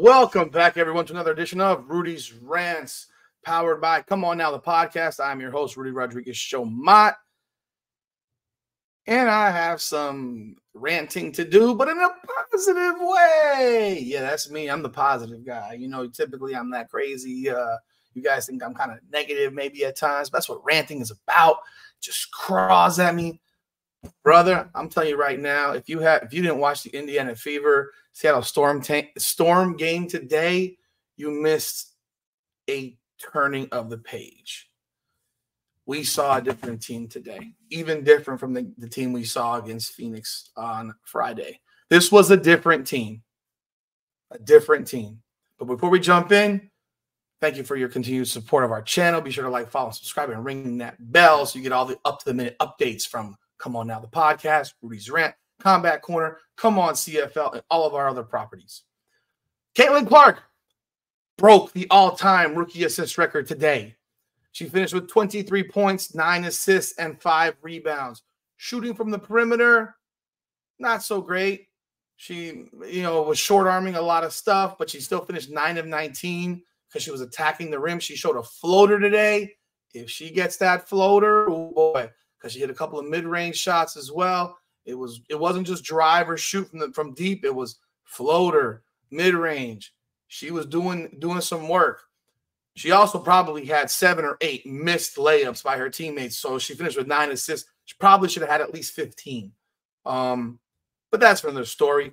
Welcome back, everyone, to another edition of Rudy's Rants, powered by Come On Now, the podcast. I'm your host, Rudy Rodriguez Show Mott. And I have some ranting to do, but in a positive way. Yeah, that's me. I'm the positive guy. You know, typically I'm that crazy. Uh, you guys think I'm kind of negative maybe at times. but that's what ranting is about. Just craws at me. Brother, I'm telling you right now, if you have if you didn't watch the Indiana Fever Seattle Storm tank, Storm game today, you missed a turning of the page. We saw a different team today, even different from the, the team we saw against Phoenix on Friday. This was a different team, a different team. But before we jump in, thank you for your continued support of our channel. Be sure to like, follow, subscribe, and ring that bell so you get all the up to the minute updates from Come On Now, the podcast, Rudy's Rant, Combat Corner, Come On CFL, and all of our other properties. Caitlin Clark broke the all time rookie assist record today. She finished with 23 points, nine assists, and five rebounds. Shooting from the perimeter, not so great. She, you know, was short arming a lot of stuff, but she still finished nine of 19 because she was attacking the rim. She showed a floater today. If she gets that floater, oh boy, because she hit a couple of mid-range shots as well. It was it wasn't just drive or shoot from the, from deep. It was floater, mid-range. She was doing doing some work. She also probably had seven or eight missed layups by her teammates. So she finished with nine assists. She probably should have had at least 15. Um, but that's for another story,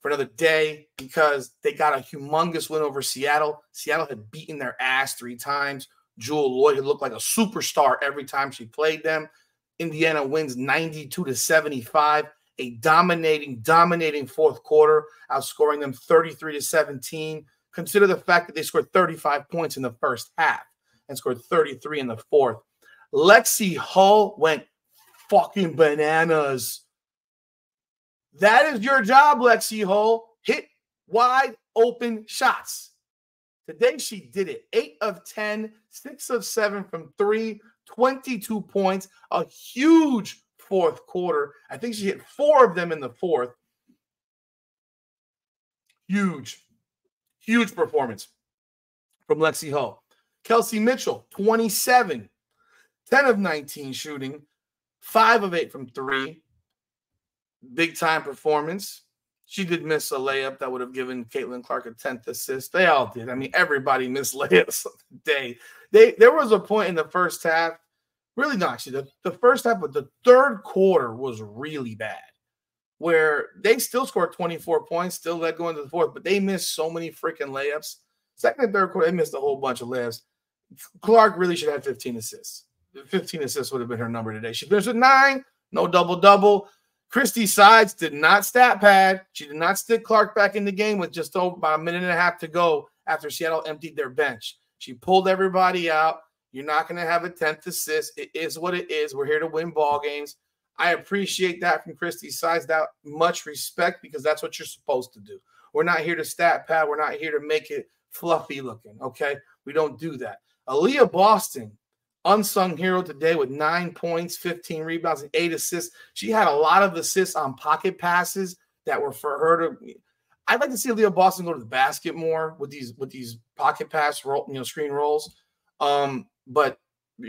for another day, because they got a humongous win over Seattle. Seattle had beaten their ass three times. Jewell Loyd had looked like a superstar every time she played them. Indiana wins 92 to 75, a dominating, dominating fourth quarter, outscoring them 33 to 17. Consider the fact that they scored 35 points in the first half and scored 33 in the fourth. Lexie Hull went fucking bananas. That is your job, Lexie Hull. Hit wide open shots. Today she did it. Eight of 10, six of seven from three, 22 points, a huge fourth quarter. I think she hit four of them in the fourth. Huge, huge performance from Lexie Hull. Kelsey Mitchell, 27, 10 of 19 shooting, five of eight from three. Big time performance. She did miss a layup that would have given Caitlin Clark a 10th assist. They all did. I mean, everybody missed layups today. They there was a point in the first half, really not actually the, the first half, but the third quarter was really bad. Where they still scored 24 points, still led going to the fourth, but they missed so many freaking layups. Second and third quarter, they missed a whole bunch of layups. Clark really should have 15 assists. 15 assists would have been her number today. She finished with nine, no double double. Christie Sides did not stat pad. She did not stick Clark back in the game with just about a minute and a half to go after Seattle emptied their bench. She pulled everybody out. You're not going to have a 10th assist. It is what it is. We're here to win ball games. I appreciate that from Christie Sides. That much respect because that's what you're supposed to do. We're not here to stat pad. We're not here to make it fluffy looking. Okay. We don't do that. Aliyah Boston unsung hero today with nine points, 15 rebounds, and eight assists. She had a lot of assists on pocket passes that were for her to. I'd like to see Leah Boston go to the basket more with these with these pocket pass roll, you know, screen rolls. Um, but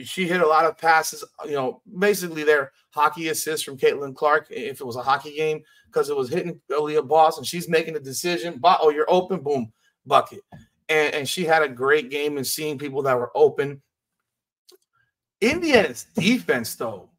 she hit a lot of passes, you know, basically their hockey assists from Caitlin Clark, if it was a hockey game, because it was hitting Aliyah Boston. She's making the decision. Oh, you're open, boom, bucket. And, and she had a great game and seeing people that were open Indiana's defense, though,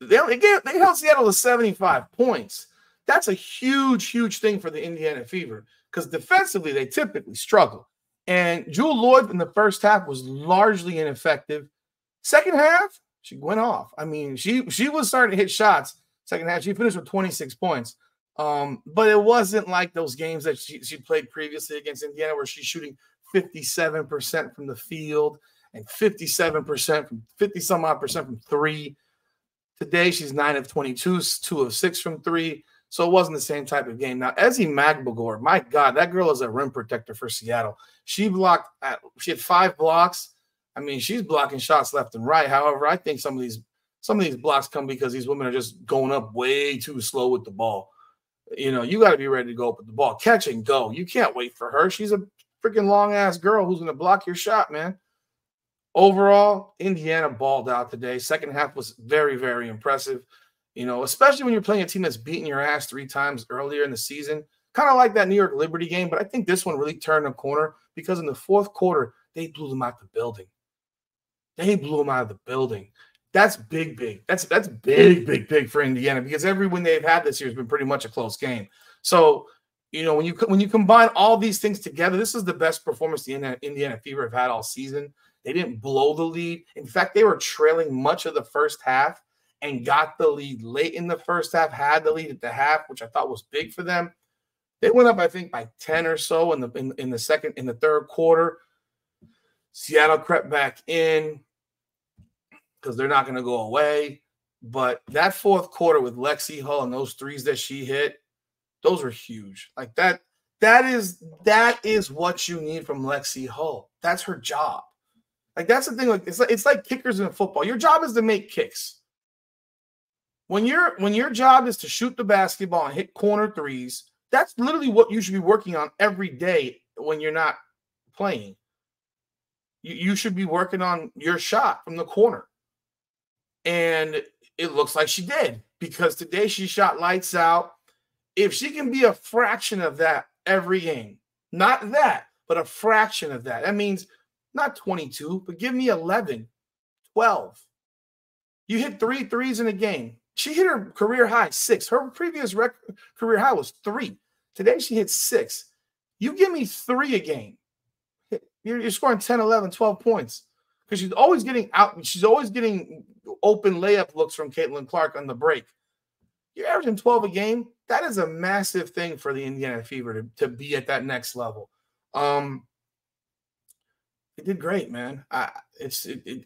they get, they held Seattle to 75 points. That's a huge, huge thing for the Indiana Fever because defensively they typically struggle. And Jewell Loyd in the first half was largely ineffective. Second half, she went off. I mean, she she was starting to hit shots. Second half, she finished with 26 points. Um, but it wasn't like those games that she, she played previously against Indiana where she's shooting 57% from the field and 57% from 50 some odd percent from three. Today, she's nine of 22, two of six from three. So it wasn't the same type of game. Now, Ezi Magbegor, my God, that girl is a rim protector for Seattle. She blocked, at, she had five blocks. I mean, she's blocking shots left and right. However, I think some of these some of these blocks come because these women are just going up way too slow with the ball. You know, you got to be ready to go up with the ball, catch and go. You can't wait for her. She's a freaking long ass girl who's going to block your shot, man. Overall, Indiana balled out today. Second half was very, very impressive. You know, especially when you're playing a team that's beaten your ass three times earlier in the season, kind of like that New York Liberty game. But I think this one really turned a corner because in the fourth quarter, they blew them out the building. They blew them out of the building. That's big, big. That's that's big, big, big for Indiana because every win they've had this year has been pretty much a close game. So, you know, when you when you combine all these things together, this is the best performance the Indiana, Indiana Fever have had all season. They didn't blow the lead. In fact, they were trailing much of the first half and got the lead late in the first half, had the lead at the half, which I thought was big for them. They went up, I think, by 10 or so in the in, in the second, in the third quarter. Seattle crept back in because they're not going to go away. But that fourth quarter with Lexie Hull and those threes that she hit, those were huge. Like that, that is that is what you need from Lexie Hull. That's her job. Like that's the thing. Like it's like it's like kickers in football. Your job is to make kicks. When your when your job is to shoot the basketball and hit corner threes, that's literally what you should be working on every day when you're not playing. You, you should be working on your shot from the corner. And it looks like she did because today she shot lights out. If she can be a fraction of that every game, not that, but a fraction of that, that means not 22, but give me 11, 12. You hit three threes in a game. She hit her career high six. Her previous record, career high was three. Today she hit six. You give me three a game. You're, you're scoring 10, 11, 12 points because she's always getting out. She's always getting open layup looks from Caitlin Clark on the break. You're averaging 12 a game. That is a massive thing for the Indiana Fever to, to be at that next level. Um, did great, man. I it's it, it,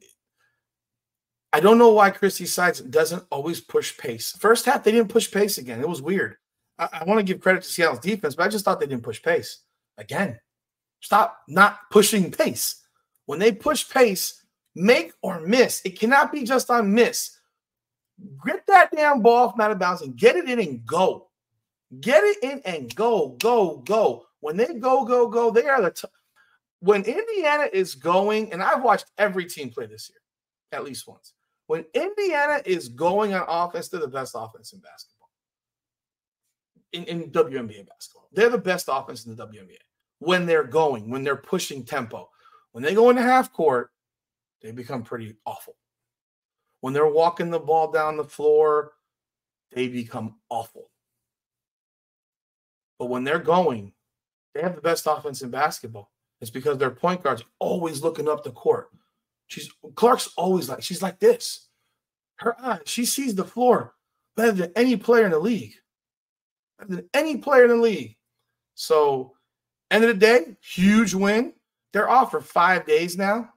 I don't know why Christie Sides doesn't always push pace. First half, they didn't push pace again. It was weird. I, I want to give credit to Seattle's defense, but I just thought they didn't push pace again. Stop not pushing pace. When they push pace, make or miss. It cannot be just on miss. Get that damn ball from out of bounds and get it in and go. Get it in and go, go, go. When they go, go, go, they are the. When Indiana is going, and I've watched every team play this year at least once. When Indiana is going on offense, they're the best offense in basketball. In, in WNBA basketball, they're the best offense in the WNBA. When they're going, when they're pushing tempo, when they go into half court, they become pretty awful. When they're walking the ball down the floor, they become awful. But when they're going, they have the best offense in basketball. It's because their point guards always looking up the court. She's Clark's always like she's like this. Her eyes, she sees the floor better than any player in the league. Better than any player in the league. So, end of the day, huge win. They're off for five days now,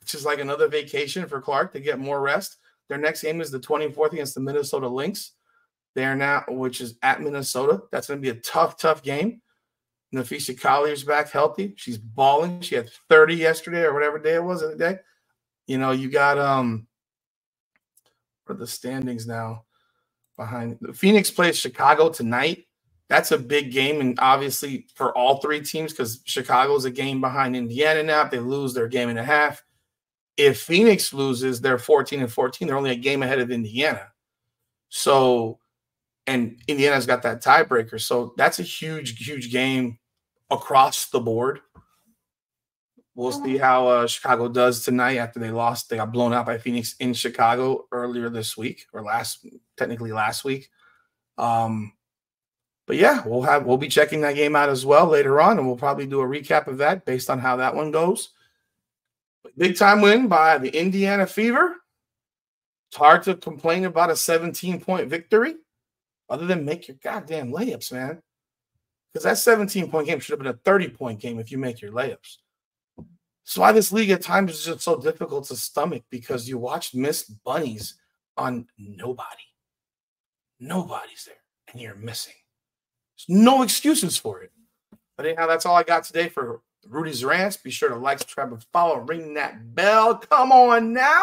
which is like another vacation for Clark to get more rest. Their next game is the 24th against the Minnesota Lynx. They are now, which is at Minnesota. That's going to be a tough, tough game. Napheesa Collier's back healthy. She's balling. She had 30 yesterday or whatever day it was in the day. You know, you got um for the standings now behind Phoenix plays Chicago tonight. That's a big game, and obviously for all three teams, because Chicago's a game behind Indiana now. If they lose their game and a half. If Phoenix loses, they're 14 and 14. They're only a game ahead of Indiana. So and Indiana's got that tiebreaker. So that's a huge, huge game across the board. We'll see how uh, Chicago does tonight after they lost. They got blown out by Phoenix in Chicago earlier this week, or last, technically last week. Um, but yeah, we'll have we'll be checking that game out as well later on, and we'll probably do a recap of that based on how that one goes. Big time win by the Indiana Fever. It's hard to complain about a 17 point victory other than make your goddamn layups, man. Because that 17 point game should have been a 30 point game if you make your layups. That's why this league at times is just so difficult to stomach because you watch missed bunnies on nobody. Nobody's there, and you're missing. There's no excuses for it. But anyhow, that's all I got today for Rudy's Rants. Be sure to like, subscribe, and follow. Ring that bell. Come on now.